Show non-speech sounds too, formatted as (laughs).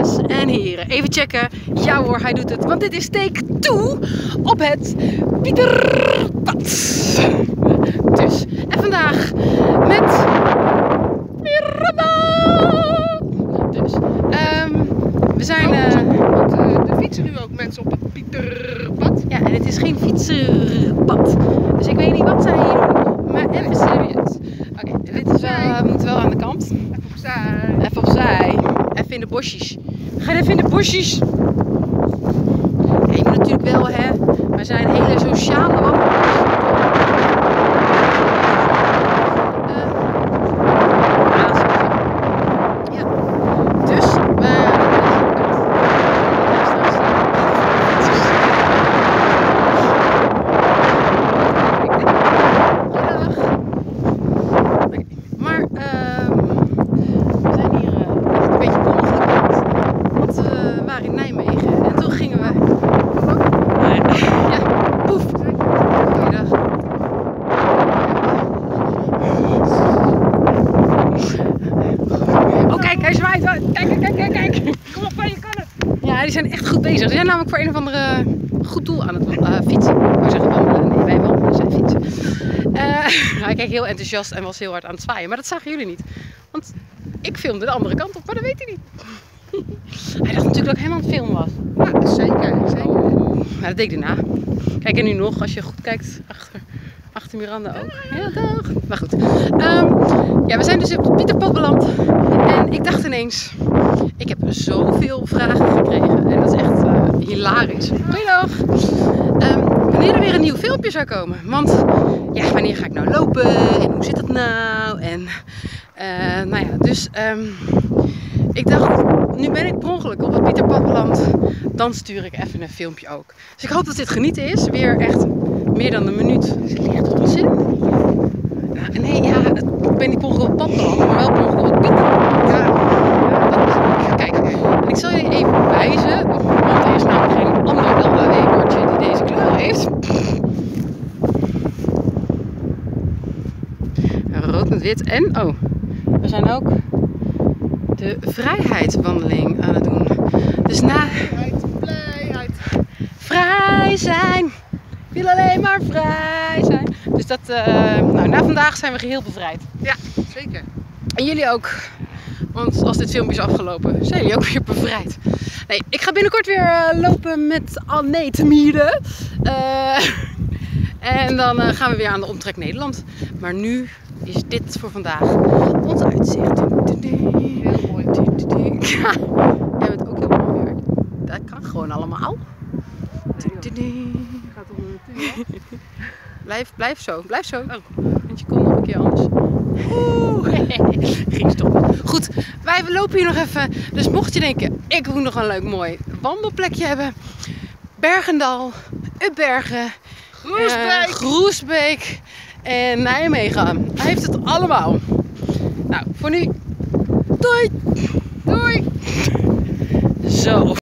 Dames en heren, even checken. Ja hoor, hij doet het. Want dit is take 2 op het Pieterpad. Dus, en vandaag met Miranda. Dus, ehm, we zijn... eh, er fietsen nu ook mensen op het Pieterpad. ja, en het is geen fietsenpad. Dus ik weet niet wat zij hier doen. Maar even serieus. Oké, dit is wel, eh, moet wel aan de kant. Even opzij. Even opzij. Even in de bosjes. Ga even in de bosjes. Ja, je moet natuurlijk wel, hè. We zijn hele sociale wandelaars. Eh, ja, zo. Ja. Dus, we... Dag. Oké, Maar ehm, we zijn hier eh, echt een beetje per ongeluk beland. Want we waren in Nijmegen en toen gingen we. ja, poef. Goeiedag. Oh, kijk. Kijk, kijk, kijk, kijk. Kom op, je kan het. Ja, die zijn echt goed bezig. Ze zijn namelijk voor een of andere goed doel aan het eh, fietsen. Ik wou zeggen wandelen. Nee, wij wandelen, zij fietsen. Eh, (laughs) hij keek heel enthousiast en was heel hard aan het zwaaien. Maar dat zagen jullie niet. Want ik filmde de andere kant op, maar dat weet hij niet. (laughs) hij dacht natuurlijk dat ik helemaal aan het filmen was. Ja, zeker, zeker. Maar dat deed ik daarna. Kijk, en nu nog, als je goed kijkt, achter, achter Miranda ook. Ja, dag. Maar goed. Ehm, ja, we zijn dus op het Pieterpad beland. En ik dacht ineens, ik heb zoveel vragen gekregen. En dat is echt eh, hilarisch. Goeiedag. Ehm, wanneer er weer een nieuw filmpje zou komen. Want, ja, wanneer ga ik nou lopen? En hoe zit dat nou? En, eh, nou ja, dus... ehm, ik dacht, nu ben ik per ongeluk op het Pieterpad beland. Dan stuur ik even een filmpje ook. Dus ik hoop dat dit genieten is. Weer echt meer dan een minuut. Is het licht op de zin? Nou, nee, ja, het- ik ben niet ongeluk op het pad beland, maar wel per ongeluk op Pieterpad. Ja, dat is Kijk, en ik zal jullie even wijzen. Want er is namelijk geen ander LAW-bordje die deze kleur heeft. Rood met wit. En, oh, we zijn ook de vrijheidswandeling aan het doen. Dus na blijheid. vrij zijn, wil alleen maar vrij zijn. Dus dat, eh, nou, na vandaag zijn we geheel bevrijd. Ja, zeker. En jullie ook. Want als dit filmpje is afgelopen, zijn jullie ook weer bevrijd. Nee, ik ga binnenkort weer eh, lopen met Annette Miede. Eh, (laughs) en dan gaan we weer aan de omtrek Nederland. Maar nu is dit voor vandaag ons uitzicht. Heel mooi. Ja, jij bent ook heel mooi weer. Dat kan gewoon allemaal. (laughs) Blijf, blijf zo, blijf zo. Want je komt nog een keer anders. Oeh, (laughs) ging stoppen. Goed, wij lopen hier nog even. Dus mocht je denken, ik moet nog een leuk mooi wandelplekje hebben. Bergendal, Upbergen, Groesbeek. eh, Groesbeek en Nijmegen. Hij heeft het allemaal. Nou, voor nu, doei! Doei. Zo.